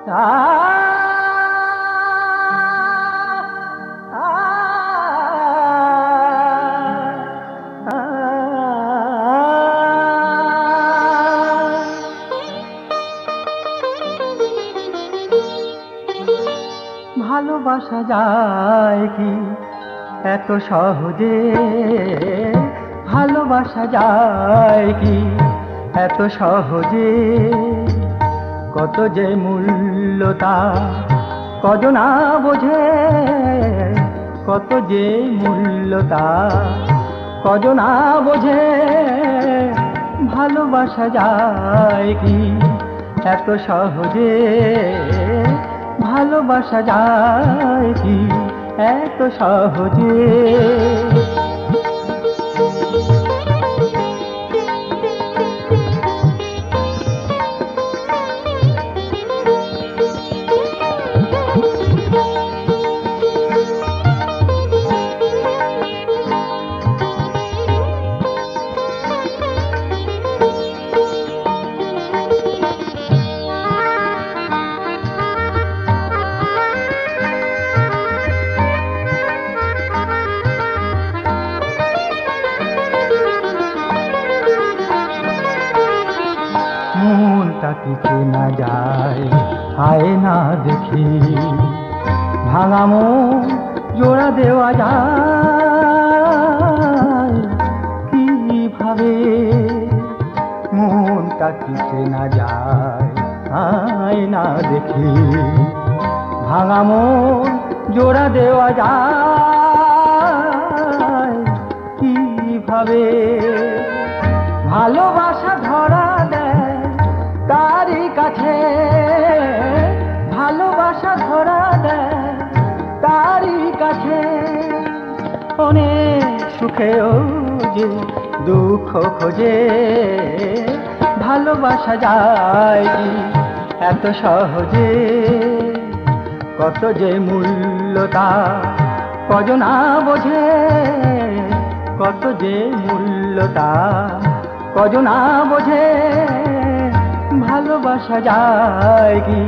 ভালোবাসা যায় কি এত সহজে? ভালোবাসা যায় কি এত সহজে? কত যে মূল্যতা কজনা বোঝে কত যে মূল্যতা। কজনা বোঝে ভালোবাসা যায় কি এত সহজে? ভালোবাসা যায় কি এত সহজে? মনটা কি চেনা যায় আয় না দেখি। ভাঙা মন জোড়া দেওয়া যায়, কীভাবে মনটা কি চেনা যায় আয় না দেখি। ভাঙা মন জোড়া দেওয়া যায়, কীভাবে ভালোবাসা ধরা সুখেও যে দুঃখ খোঁজে, ভালোবাসা যায় এত সহজে কত যে মূল্যতা কজনা বোঝে? কত যে মূল্যতা কজনা বোঝে? ভালোবাসা যায় কি?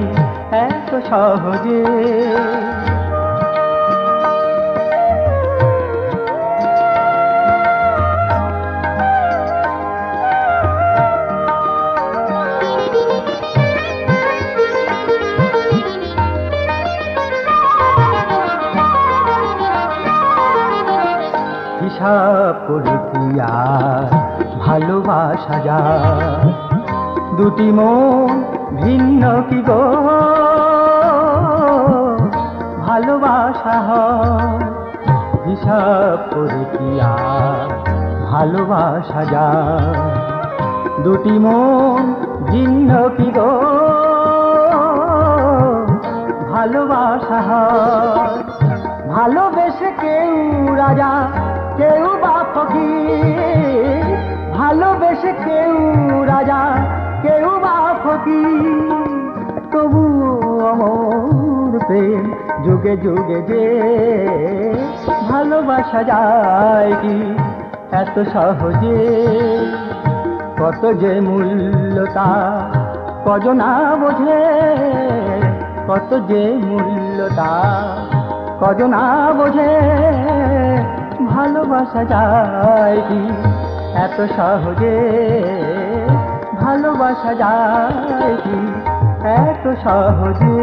এত সহজে কি আর ভালোবাসা যায় দুটি মন ভিন্ন কি গো? ভালোবাসা হিসাব করে ভালোবাসা যায় দুটি মন ভিন্ন কি গো? ভালোবাসা হয় ভালোবেসে কেউ রাজা, কেউ বা ফকির। ভালোবেসে কেউ রাজা, কেউ বা ফকির। তবু অমর প্রেম যুগে যুগে যে ভালোবাসা যায় কি এত সহজে? কত যে মূল্যতা, কজনা বোঝে? কত যে মূল্যতা কজনা বোঝে ভালোবাসা যায় কি? এত সহজে ভালোবাসা যায় কি? এত সহজে